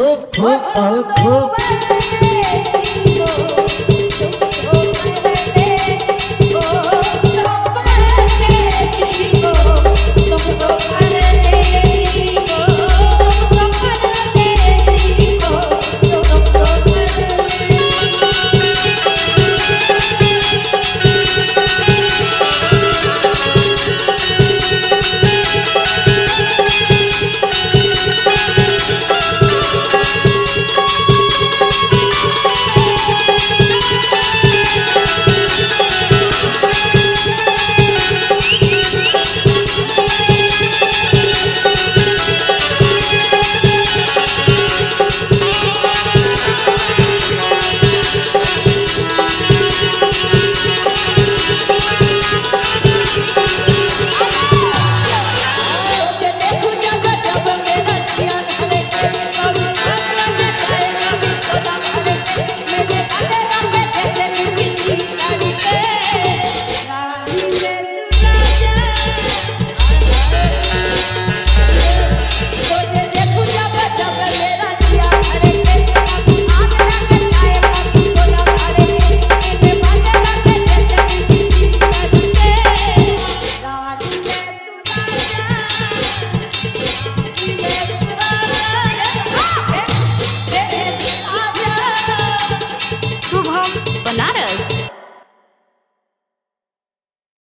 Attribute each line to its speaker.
Speaker 1: put, put, oh, put.